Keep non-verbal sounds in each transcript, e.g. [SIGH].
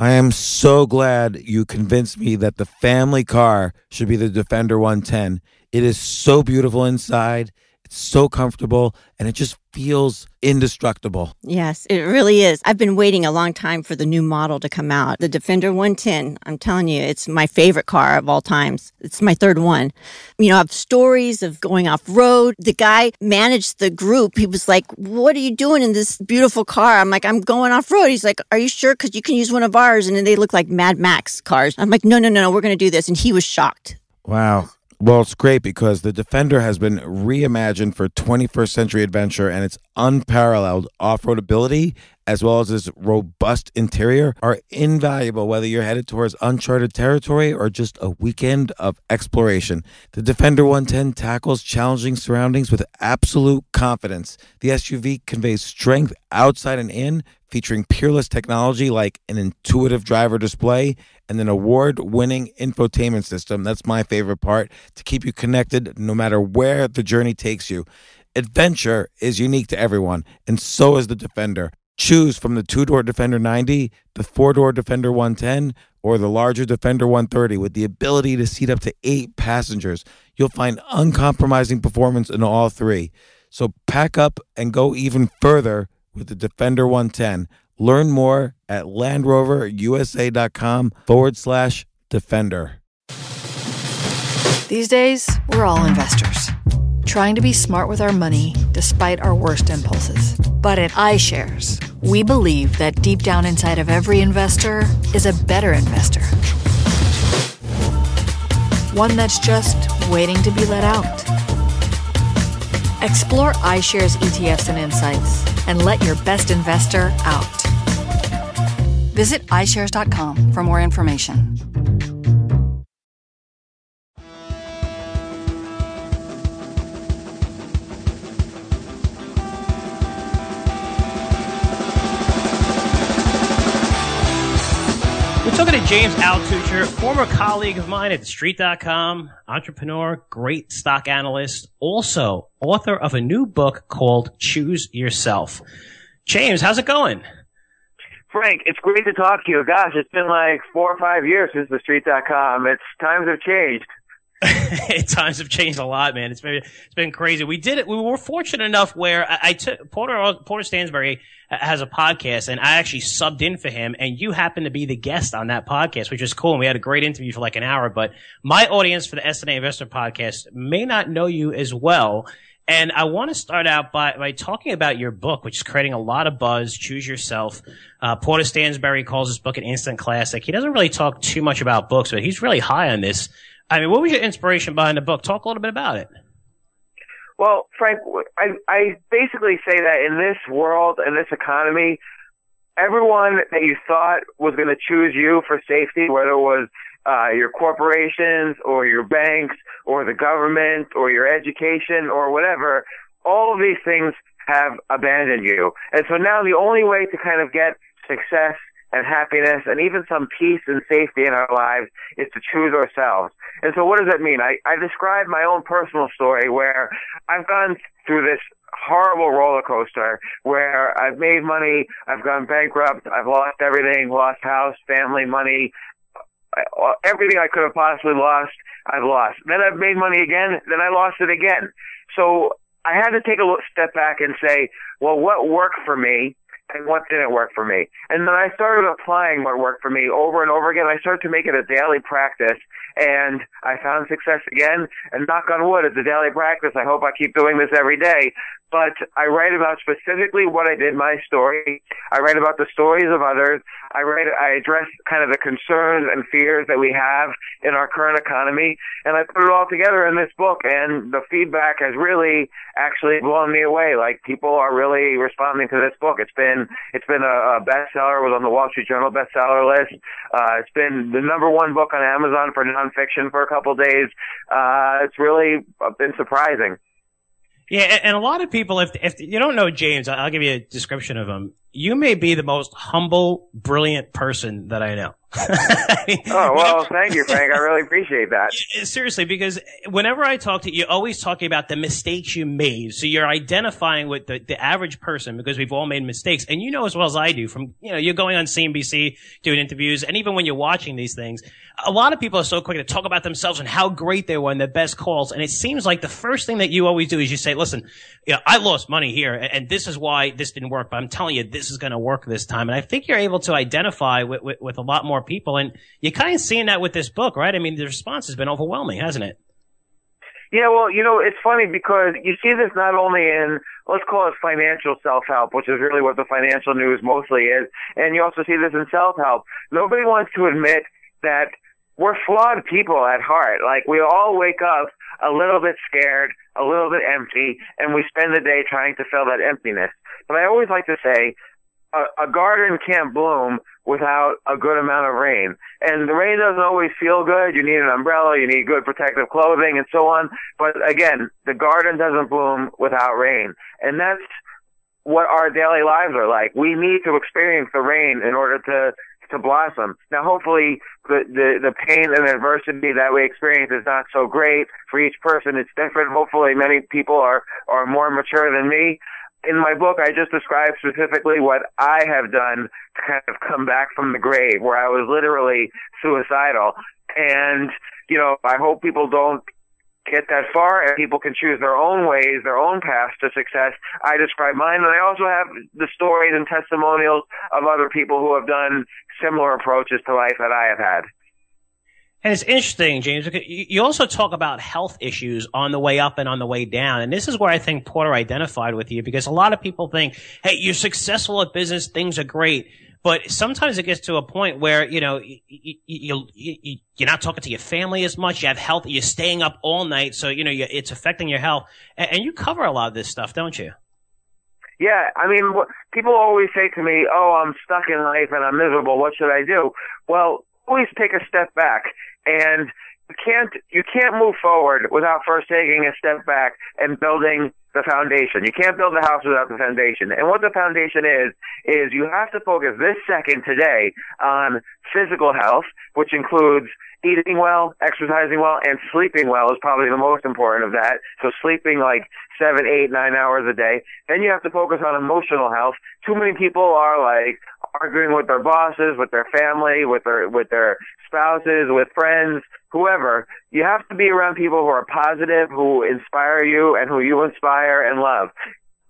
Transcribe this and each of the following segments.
I am so glad you convinced me that the family car should be the Defender 110. It is so beautiful inside. It's so comfortable and it just feels indestructible. Yes, it really is. I've been waiting a long time for the new model to come out. The Defender 110, I'm telling you, it's my favorite car of all times. It's my third one. You know, I have stories of going off road. The guy managed the group. He was like, What are you doing in this beautiful car? I'm like, I'm going off road. He's like, Are you sure? Because you can use one of ours. And then they look like Mad Max cars. I'm like, No, no, no, no, we're going to do this. And he was shocked. Wow. Well, it's great because the Defender has been reimagined for 21st century adventure and its unparalleled off road ability, as well as its robust interior, are invaluable whether you're headed towards uncharted territory or just a weekend of exploration. The Defender 110 tackles challenging surroundings with absolute confidence. The SUV conveys strength outside and in, featuring peerless technology like an intuitive driver display and an award winning infotainment system. That's my favorite part to keep you connected no matter where the journey takes you. Adventure is unique to everyone, and so is the Defender. Choose from the two door Defender 90, the four door Defender 110, or the larger Defender 130 with the ability to seat up to eight passengers. You'll find uncompromising performance in all three. So pack up and go even further with the Defender 110. Learn more at LandRoverUSA.com forward slash Defender. These days, we're all investors, trying to be smart with our money despite our worst impulses. But at iShares, we believe that deep down inside of every investor is a better investor. One that's just waiting to be let out. Explore iShares ETFs and insights and let your best investor out. Visit iShares.com for more information. James Altucher, former colleague of mine at TheStreet.com, entrepreneur, great stock analyst, also author of a new book called Choose Yourself. James, how's it going? Frank, it's great to talk to you. Gosh, it's been like four or five years since TheStreet.com. It's times have changed. [LAUGHS] Times have changed a lot, man. It's been it's been crazy. We did it. We were fortunate enough where I, I took Porter Porter Stansberry has a podcast, and I actually subbed in for him, and you happened to be the guest on that podcast, which was cool. And we had a great interview for like an hour. But my audience for the S&A Investor podcast may not know you as well. And I want to start out by, by talking about your book, which is creating a lot of buzz. Choose yourself. Uh, Porter Stansberry calls this book an instant classic. He doesn't really talk too much about books, but he's really high on this. I mean, what was your inspiration behind the book? Talk a little bit about it. Well, Frank, I, I basically say that in this world, in this economy, everyone that you thought was going to choose you for safety, whether it was uh, your corporations or your banks or the government or your education or whatever, all of these things have abandoned you. And so now the only way to kind of get success and happiness and even some peace and safety in our lives is to choose ourselves. And so what does that mean? I, I describe my own personal story where I've gone through this horrible roller coaster where I've made money, I've gone bankrupt, I've lost everything, lost house, family, money, everything I could have possibly lost, I've lost. Then I've made money again, then I lost it again. So I had to take a look, step back and say, well, what worked for me? And what didn't work for me. And then I started applying what worked for me over and over again. I started to make it a daily practice and I found success again. And knock on wood, it's a daily practice. I hope I keep doing this every day but I write about specifically what I did, my story. I write about the stories of others. I write, I address kind of the concerns and fears that we have in our current economy, and I put it all together in this book. And the feedback has really actually blown me away. Like people are really responding to this book. It's been, it's been a, a bestseller. It was on the Wall Street Journal bestseller list. Uh, it's been the number one book on Amazon for nonfiction for a couple of days. Uh, it's really been surprising. Yeah, and a lot of people, if if you don't know James, I'll give you a description of him. You may be the most humble, brilliant person that I know. [LAUGHS] oh well, thank you, Frank. I really appreciate that. [LAUGHS] Seriously, because whenever I talk to you, you're always talking about the mistakes you made. So you're identifying with the, the average person because we've all made mistakes, and you know as well as I do. From you know, you're going on CNBC doing interviews, and even when you're watching these things, a lot of people are so quick to talk about themselves and how great they were and their best calls. And it seems like the first thing that you always do is you say, "Listen, know, I lost money here, and this is why this didn't work, but I'm telling you, this is going to work this time." And I think you're able to identify with, with, with a lot more people. And you're kind of seeing that with this book, right? I mean, the response has been overwhelming, hasn't it? Yeah, well, you know, it's funny because you see this not only in, let's call it financial self-help, which is really what the financial news mostly is, and you also see this in self-help. Nobody wants to admit that we're flawed people at heart. Like, we all wake up a little bit scared, a little bit empty, and we spend the day trying to fill that emptiness. But I always like to say, a, a garden can't bloom without a good amount of rain. And the rain doesn't always feel good. You need an umbrella, you need good protective clothing and so on. But again, the garden doesn't bloom without rain. And that's what our daily lives are like. We need to experience the rain in order to to blossom. Now, hopefully, the, the the pain and adversity that we experience is not so great for each person. It's different. Hopefully, many people are are more mature than me in my book, I just describe specifically what I have done to kind of come back from the grave, where I was literally suicidal. And, you know, I hope people don't get that far and people can choose their own ways, their own paths to success. I describe mine and I also have the stories and testimonials of other people who have done similar approaches to life that I have had. And it's interesting, James. You also talk about health issues on the way up and on the way down. And this is where I think Porter identified with you because a lot of people think, hey, you're successful at business, things are great. But sometimes it gets to a point where, you know, you, you, you, you're not talking to your family as much. You have health. You're staying up all night. So, you know, it's affecting your health. And you cover a lot of this stuff, don't you? Yeah, I mean, people always say to me, "Oh, I'm stuck in life and I'm miserable. What should I do?" Well, always take a step back and you can't you can't move forward without first taking a step back and building the foundation. You can't build a house without the foundation. And what the foundation is is you have to focus this second today on physical health, which includes eating well, exercising well, and sleeping well is probably the most important of that. So sleeping like seven, eight, nine hours a day. Then you have to focus on emotional health. Too many people are like arguing with their bosses, with their family, with their with their spouses, with friends, whoever. You have to be around people who are positive, who inspire you, and who you inspire and love.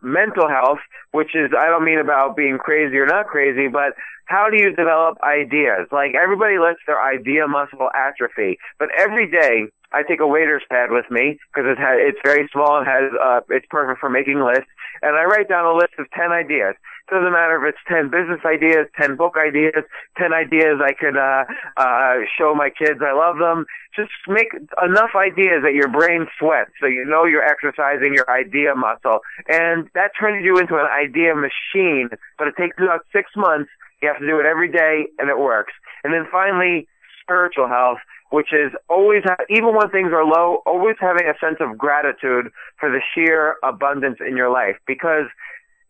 Mental health, which is I don't mean about being crazy or not crazy, but how do you develop ideas? Like everybody lets their idea muscle atrophy, but every day I take a waiter's pad with me because it has, it's very small and has uh, it's perfect for making lists, and I write down a list of ten ideas. Doesn't matter if it's ten business ideas, ten book ideas, ten ideas I could uh, uh, show my kids I love them. Just make enough ideas that your brain sweats, so you know you're exercising your idea muscle, and that turns you into an idea machine. But it takes about six months you have to do it every day, and it works. And then finally, spiritual health, which is always, even when things are low, always having a sense of gratitude for the sheer abundance in your life, because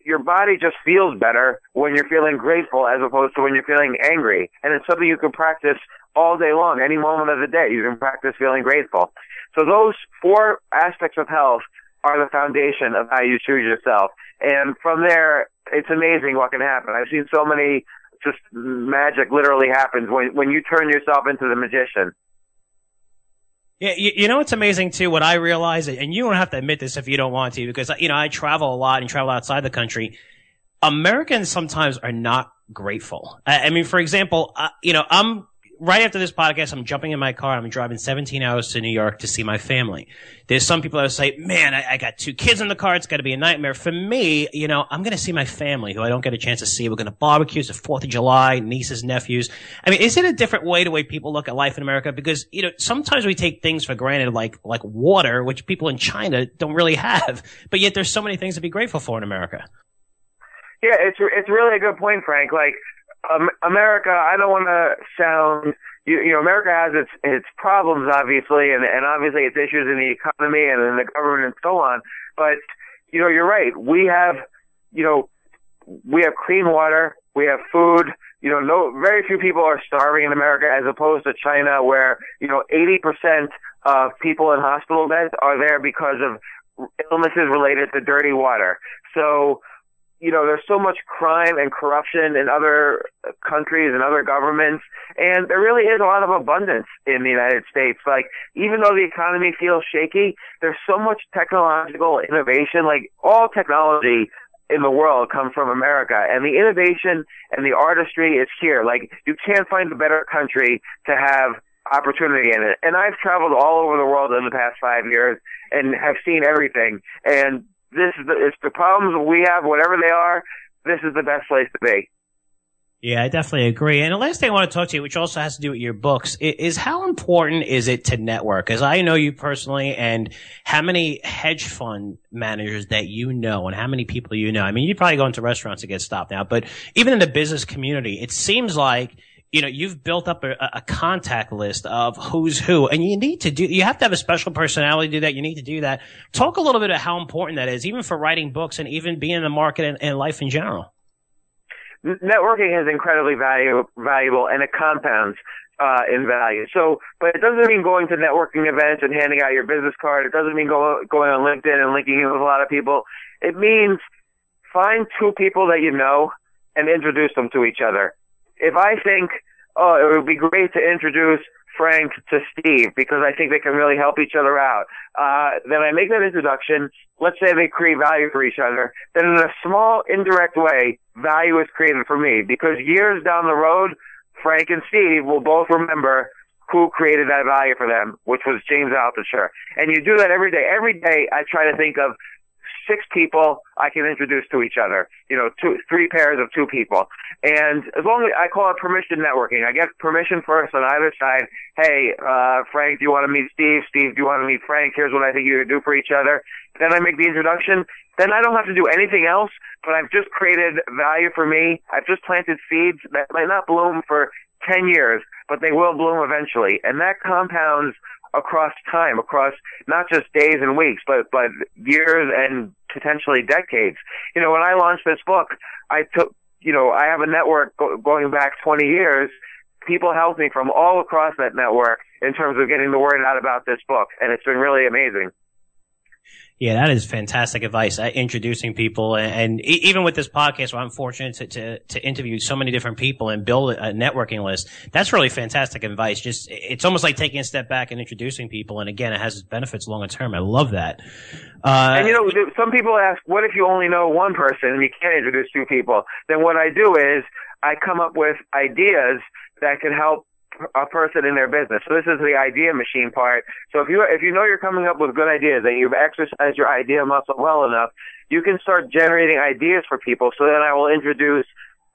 your body just feels better when you're feeling grateful as opposed to when you're feeling angry. And it's something you can practice all day long, any moment of the day. You can practice feeling grateful. So those four aspects of health are the foundation of how you choose yourself. And from there, it's amazing what can happen. I've seen so many just magic literally happens when when you turn yourself into the magician. Yeah, you, you know what's amazing too. What I realize, and you don't have to admit this if you don't want to, because you know I travel a lot and travel outside the country. Americans sometimes are not grateful. I, I mean, for example, you know, I'm right after this podcast, I'm jumping in my car. I'm driving 17 hours to New York to see my family. There's some people that say, man, I, I got two kids in the car. It's got to be a nightmare. For me, you know, I'm going to see my family who I don't get a chance to see. We're going to barbecue. It's the 4th of July, nieces, nephews. I mean, is it a different way the way people look at life in America? Because, you know, sometimes we take things for granted like, like water, which people in China don't really have. But yet there's so many things to be grateful for in America. Yeah, it's, it's really a good point, Frank. Like, um, America, I don't want to sound, you, you know, America has its its problems, obviously, and and obviously its issues in the economy and in the government and so on. But you know, you're right. We have, you know, we have clean water, we have food, you know, no, very few people are starving in America as opposed to China where, you know, 80% of people in hospital beds are there because of illnesses related to dirty water. So, you know, there's so much crime and corruption in other countries and other governments, and there really is a lot of abundance in the United States. Like, even though the economy feels shaky, there's so much technological innovation. Like, all technology in the world comes from America, and the innovation and the artistry is here. Like, you can't find a better country to have opportunity in it. And I've traveled all over the world in the past five years and have seen everything. And this is the, it's the problems we have, whatever they are, this is the best place to be. Yeah, I definitely agree. And the last thing I want to talk to you, which also has to do with your books, is how important is it to network? As I know you personally and how many hedge fund managers that you know and how many people you know. I mean, you probably go into restaurants and get stopped now, but even in the business community, it seems like you know, you've built up a, a, contact list of who's who, and you need to do, you have to have a special personality to do that. You need to do that. Talk a little bit about how important that is, even for writing books and even being in the market and, and life in general. Networking is incredibly value, valuable and it compounds uh, in value. So, but it doesn't mean going to networking events and handing out your business card. It doesn't mean go, going on LinkedIn and linking in with a lot of people. It means find two people that you know and introduce them to each other if I think, oh, it would be great to introduce Frank to Steve because I think they can really help each other out. Uh, then I make that introduction. Let's say they create value for each other. Then in a small indirect way, value is created for me because years down the road, Frank and Steve will both remember who created that value for them, which was James Altucher. And you do that every day. Every day I try to think of six people I can introduce to each other. You know, two, three pairs of two people. And as long as I call it permission networking, I get permission first on either side. Hey, uh, Frank, do you want to meet Steve? Steve, do you want to meet Frank? Here's what I think you could do for each other. Then I make the introduction. Then I don't have to do anything else, but I've just created value for me. I've just planted seeds that might not bloom for 10 years, but they will bloom eventually. And that compounds across time, across not just days and weeks, but but years and potentially decades. You know, when I launched this book, I took, you know, I have a network go- going back 20 years. People helped me from all across that network in terms of getting the word out about this book, and it's been really amazing. Yeah, that is fantastic advice. Uh, introducing people, and, and, even with this podcast, where I'm fortunate to, to, to interview so many different people and build a networking list. That's really fantastic advice. Just it's almost like taking a step back and introducing people, and again, it has its benefits longer term. I love that. Uh, and you know, some people ask, "What if you only know one person and you can't introduce two people?" Then what I do is I come up with ideas that can help a person in their business. So this is the idea machine part. So if you if you know you're coming up with good ideas and you've exercised your idea muscle well enough, you can start generating ideas for people. So then I will introduce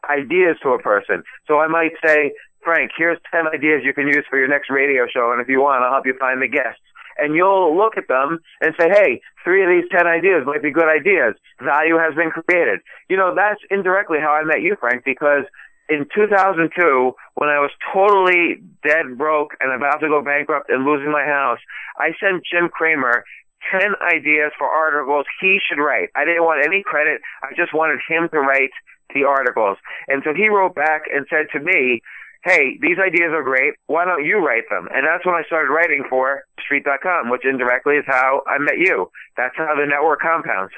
ideas to a person. So I might say, Frank, here's 10 ideas you can use for your next radio show. And if you want, I'll help you find the guests. And you'll look at them and say, hey, three of these 10 ideas might be good ideas. Value has been created. You know, that's indirectly how I met you, Frank, because in 2002, when I was totally dead broke and about to go bankrupt and losing my house, I sent Jim Cramer 10 ideas for articles he should write. I didn't want any credit. I just wanted him to write the articles. And so he wrote back and said to me, hey, these ideas are great. Why don't you write them? And that's when I started writing for Street.com, which indirectly is how I met you. That's how the network compounds.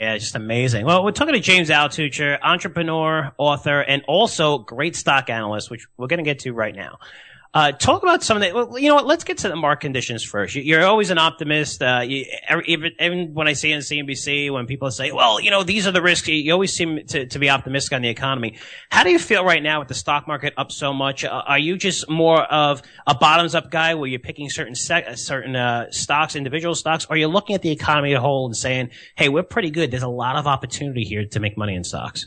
Yeah, it's just amazing. Well, we're talking to James Altucher, entrepreneur, author, and also great stock analyst, which we're going to get to right now. Uh, talk about some of the, well, you know what, let's get to the market conditions first. You, are always an optimist. Uh, you, even, even, when I see on CNBC, when people say, well, you know, these are the risks, you always seem to, to be optimistic on the economy. How do you feel right now with the stock market up so much? Uh, are you just more of a bottoms up guy where you're picking certain sec- certain, uh, stocks, individual stocks? Or you're you looking at the economy as a whole and saying, hey, we're pretty good. There's a lot of opportunity here to make money in stocks?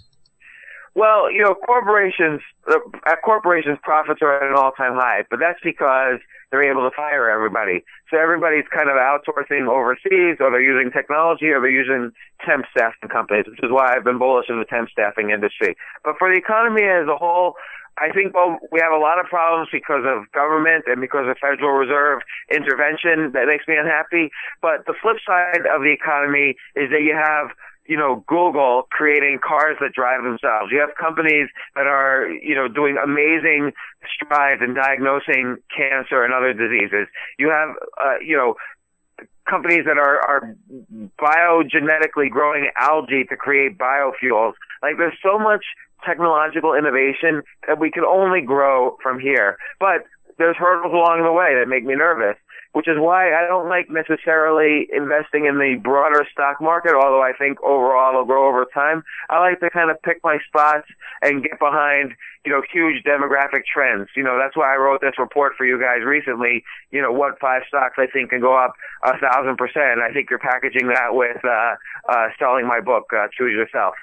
Well, you know, corporations, uh, corporations' profits are at an all-time high, but that's because they're able to fire everybody. So everybody's kind of outsourcing overseas, or they're using technology, or they're using temp staffing companies, which is why I've been bullish in the temp staffing industry. But for the economy as a whole, I think well, we have a lot of problems because of government and because of Federal Reserve intervention that makes me unhappy. But the flip side of the economy is that you have you know, Google creating cars that drive themselves. You have companies that are, you know, doing amazing strides in diagnosing cancer and other diseases. You have, uh, you know, companies that are, are biogenetically growing algae to create biofuels. Like there's so much technological innovation that we can only grow from here. But there's hurdles along the way that make me nervous which is why I don't like necessarily investing in the broader stock market, although I think overall it'll grow over time. I like to kind of pick my spots and get behind, you know, huge demographic trends. You know, that's why I wrote this report for you guys recently, you know, what five stocks I think can go up a thousand percent. I think you're packaging that with, uh, uh, selling my book, uh, Choose Yourself.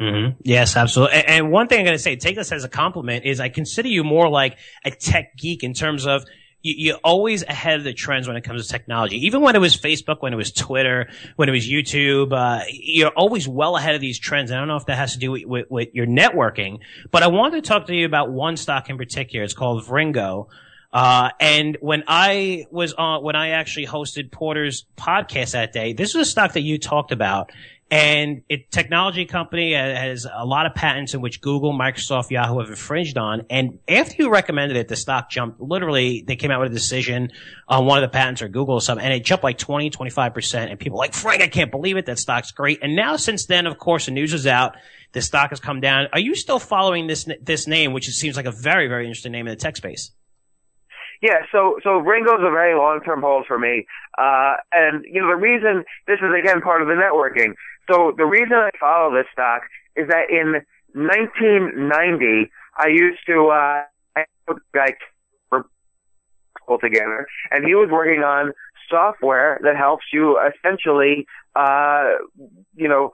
Mm-hmm. Yes, absolutely. And, and one thing I'm going to say, take this as a compliment, is I consider you more like a tech geek in terms of you, are always ahead of the trends when it comes to technology. Even when it was Facebook, when it was Twitter, when it was YouTube, uh, you're always well ahead of these trends. I don't know if that has to do with, with, with, your networking, but I wanted to talk to you about one stock in particular. It's called Vringo. Uh, and when I was on, when I actually hosted Porter's podcast that day, this was a stock that you talked about and it technology company has a lot of patents in which Google, Microsoft, Yahoo have infringed on. And after you recommended it, the stock jumped. Literally, they came out with a decision on one of the patents or Google or something, and it jumped like 20, 25%. And people like, Frank, I can't believe it. That stock's great. And now since then, of course, the news is out. The stock has come down. Are you still following this, this name, which seems like a very, very interesting name in the tech space? Yeah, so so Vringo's a very long term hold for me, uh, and you know the reason this is again part of the networking. So the reason I follow this stock is that in 1990 I used to uh, I guy together, and he was working on software that helps you essentially, uh, you know,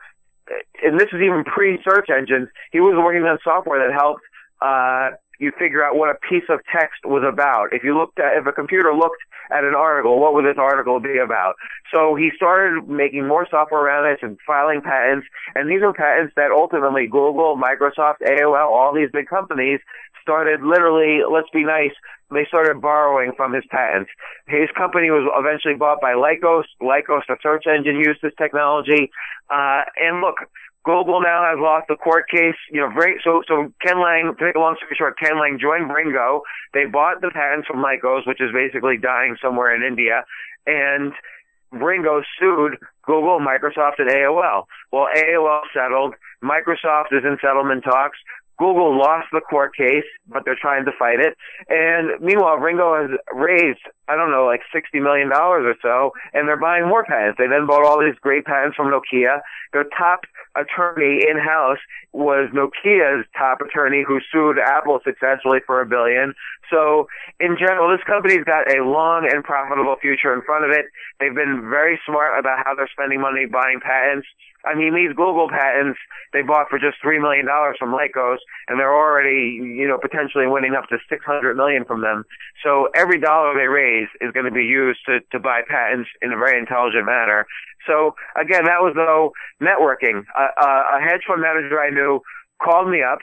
and this was even pre-search engines. He was working on software that helped uh, you figure out what a piece of text was about. If you looked at, if a computer looked at an article, what would this article be about? So he started making more software around this and filing patents, and these are patents that ultimately Google, Microsoft, AOL, all these big companies started literally, let's be nice, they started borrowing from his patents. His company was eventually bought by Lycos. Lycos, the search engine, used this technology. Uh, and look, Google now has lost the court case. You know, very, so so Ken Lang. To make a long story short, Ken Lang joined Vringo. They bought the patents from Lycos, which is basically dying somewhere in India, and Vringo sued Google, Microsoft, and AOL. Well, AOL settled. Microsoft is in settlement talks. Google lost the court case, but they're trying to fight it. And meanwhile, Vringo has raised, I don't know, like $60 million or so, and they're buying more patents. They then bought all these great patents from Nokia. Their top attorney in-house was Nokia's top attorney who sued Apple successfully for a billion. So in general, this company's got a long and profitable future in front of it. They've been very smart about how they're spending money buying patents. I mean, these Google patents they bought for just three million dollars from Lycos, and they're already, you know, potentially winning up to six hundred million from them. So every dollar they raise is going to be used to to buy patents in a very intelligent manner. So again, that was though networking. a hedge fund manager I knew called me up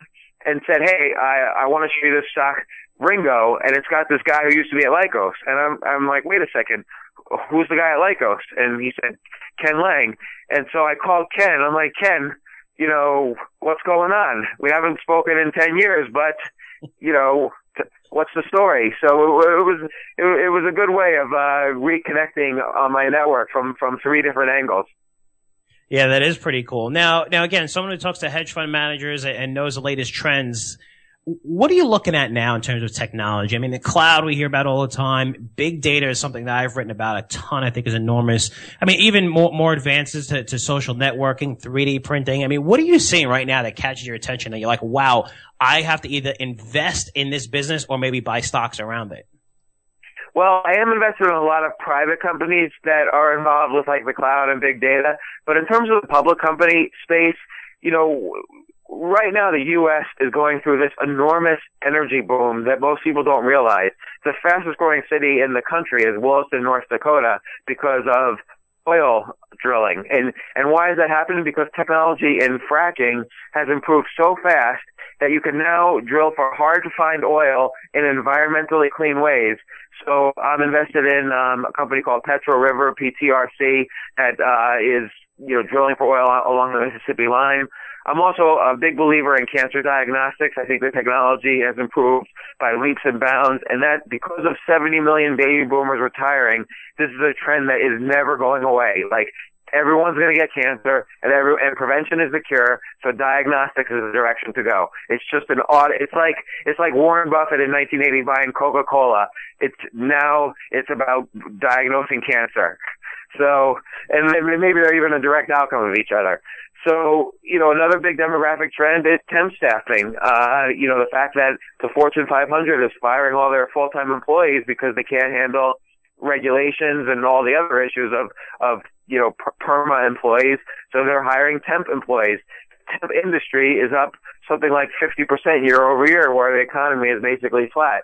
and said, "Hey, I I want to show you this stock, Vringo, and it's got this guy who used to be at Lycos." And I'm I'm like, "Wait a second, who's the guy at Lycos?" And he said, "Ken Lang." And so I called Ken. I'm like, "Ken, you know what's going on? We haven't spoken in ten years, but you know." What's the story? So it, it was it, it, was a good way of uh, reconnecting on my network from from three different angles. Yeah, that is pretty cool. Now, now again, someone who talks to hedge fund managers and knows the latest trends. What are you looking at now in terms of technology? I mean, the cloud we hear about all the time. Big data is something that I've written about a ton. I think is enormous. I mean, even more, more advances to, to social networking, 3D printing. I mean, what are you seeing right now that catches your attention that you're like, wow, I have to either invest in this business or maybe buy stocks around it? Well, I am invested in a lot of private companies that are involved with like the cloud and big data. But in terms of the public company space, you know, right now the U.S. is going through this enormous energy boom that most people don't realize. The fastest growing city in the country is Williston, North Dakota because of oil drilling. And, and why is that happening? Because technology in fracking has improved so fast that you can now drill for hard to find oil in environmentally clean ways. So I'm invested in um, a company called Petro River PTRC that uh, is you know, drilling for oil along the Mississippi line. I'm also a big believer in cancer diagnostics. I think the technology has improved by leaps and bounds, and that because of 70 million baby boomers retiring, this is a trend that is never going away. Like everyone's going to get cancer, and every and prevention is the cure. So diagnostics is the direction to go. It's just an odd. It's like it's like Warren Buffett in 1980 buying Coca-Cola. It's now it's about diagnosing cancer. So and maybe they're even a direct outcome of each other. So, you know, another big demographic trend is temp staffing. Uh, you know, the fact that the Fortune 500 is firing all their full-time employees because they can't handle regulations and all the other issues of, of, you know, perma employees. So they're hiring temp employees. Temp industry is up something like 50% year over year where the economy is basically flat.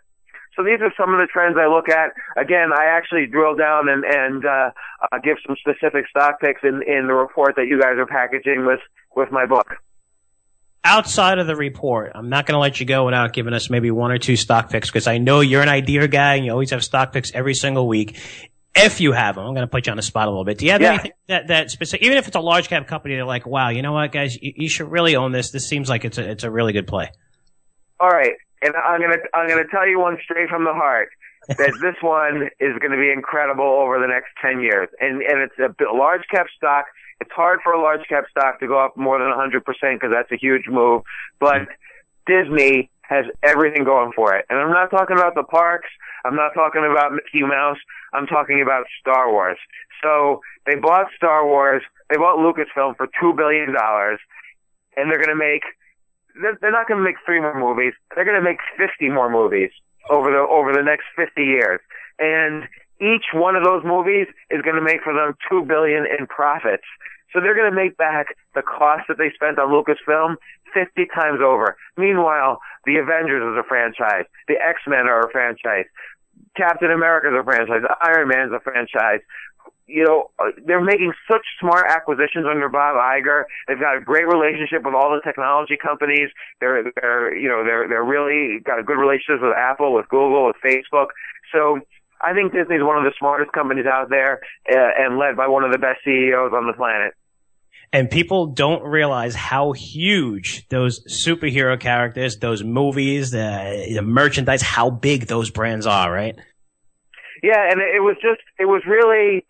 So these are some of the trends I look at. Again, I actually drill down and, and uh, uh, give some specific stock picks in, in the report that you guys are packaging with, with my book. Outside of the report, I'm not going to let you go without giving us maybe one or two stock picks because I know you're an idea guy and you always have stock picks every single week. If you have them, I'm going to put you on the spot a little bit. Do you have yeah. anything that, that specific, even if it's a large cap company, they're like, wow, you know what, guys, you, you should really own this. This seems like it's a, it's a really good play. All right and I'm gonna I'm gonna tell you one straight from the heart that [LAUGHS] this one is going to be incredible over the next ten years, and and it's a large cap stock. It's hard for a large cap stock to go up more than 100% because that's a huge move, but Disney has everything going for it. And I'm not talking about the parks. I'm not talking about Mickey Mouse. I'm talking about Star Wars. So they bought Star Wars. They bought Lucasfilm for two billion dollars, and they're going to make they're, they're not going to make three more movies. They're going to make 50 more movies over the over the next 50 years, and each one of those movies is going to make for them two billion in profits. So they're going to make back the cost that they spent on Lucasfilm 50 times over. Meanwhile, the Avengers is a franchise. The X-Men are a franchise. Captain America is a franchise. Iron Man is a franchise you know, uh, they're making such smart acquisitions under Bob Iger. They've got a great relationship with all the technology companies. They're, they're, you know, they're, they're really got a good relationship with Apple, with Google, with Facebook. So I think Disney's one of the smartest companies out there uh, and led by one of the best CEOs on the planet. And people don't realize how huge those superhero characters, those movies, the, the merchandise, how big those brands are, right? Yeah, and it was just, it was really,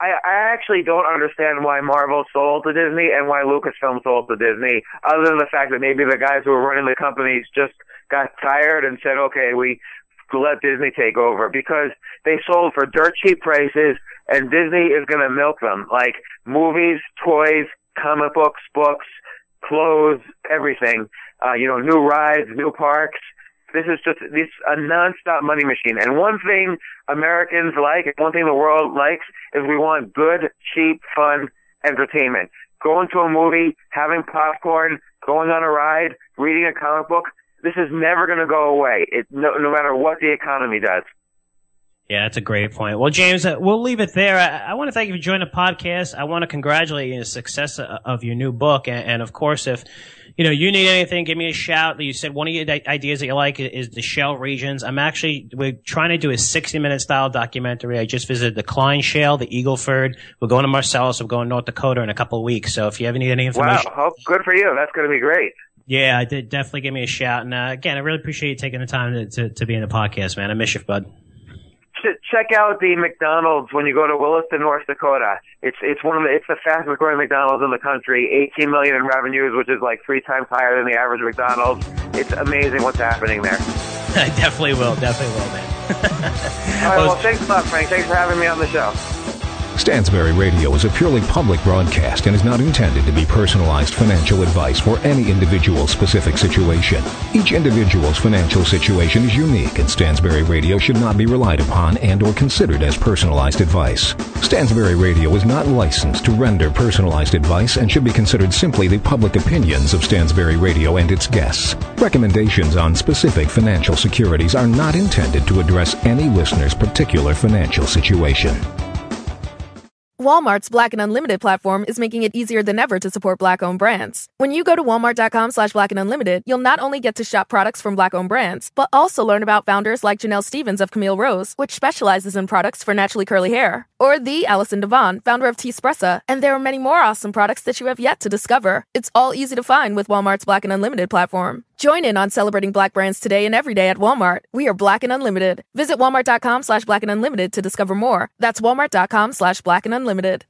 I, I actually don't understand why Marvel sold to Disney and why Lucasfilm sold to Disney, other than the fact that maybe the guys who were running the companies just got tired and said, okay, we let Disney take over because they sold for dirt cheap prices and Disney is going to milk them like movies, toys, comic books, books, clothes, everything. Uh, you know, new rides, new parks. This is just this a nonstop money machine. And one thing Americans like, one thing the world likes, is we want good, cheap, fun entertainment. Going to a movie, having popcorn, going on a ride, reading a comic book. This is never going to go away. It no, no matter what the economy does. Yeah, that's a great point. Well, James, uh, we'll leave it there. I, I, want to thank you for joining the podcast. I want to congratulate you on the success of, of your new book. And, and, of course, if you know you need anything, give me a shout. You said one of your ideas that you like is the shale regions. I'm actually we're trying to do a 60 minute style documentary. I just visited the Cline Shale, the Eagleford. We're going to Marcellus. We're going to North Dakota in a couple of weeks. So if you ever need any information, wow, oh, good for you. That's going to be great. Yeah, I did definitely give me a shout. And uh, again, I really appreciate you taking the time to, to, to be in the podcast, man. I miss you, bud check out the McDonald's when you go to Williston, North Dakota. It's it's one of the it's the fastest growing McDonald's in the country. 18 million in revenues, which is like three times higher than the average McDonald's. It's amazing what's happening there. I [LAUGHS] definitely will, definitely will, man. [LAUGHS] All right, well, thanks a lot, Frank. Thanks for having me on the show. Stansberry Radio is a purely public broadcast and is not intended to be personalized financial advice for any individual specific situation. Each individual's financial situation is unique and Stansberry Radio should not be relied upon and or considered as personalized advice. Stansberry Radio is not licensed to render personalized advice and should be considered simply the public opinions of Stansberry Radio and its guests. Recommendations on specific financial securities are not intended to address any listener's particular financial situation. Walmart's Black and Unlimited platform is making it easier than ever to support Black-owned brands. When you go to walmart.com slash black and unlimited, you'll not only get to shop products from Black-owned brands, but also learn about founders like Janelle Stevens of Camille Rose, which specializes in products for naturally curly hair, or the Allison Devon, founder of Teaspressa, and there are many more awesome products that you have yet to discover. It's all easy to find with Walmart's Black and Unlimited platform. Join in on celebrating Black brands today and every day at Walmart. We are Black and Unlimited. Visit walmart.com slash black and unlimited to discover more. That's walmart.com slash black and unlimited limited.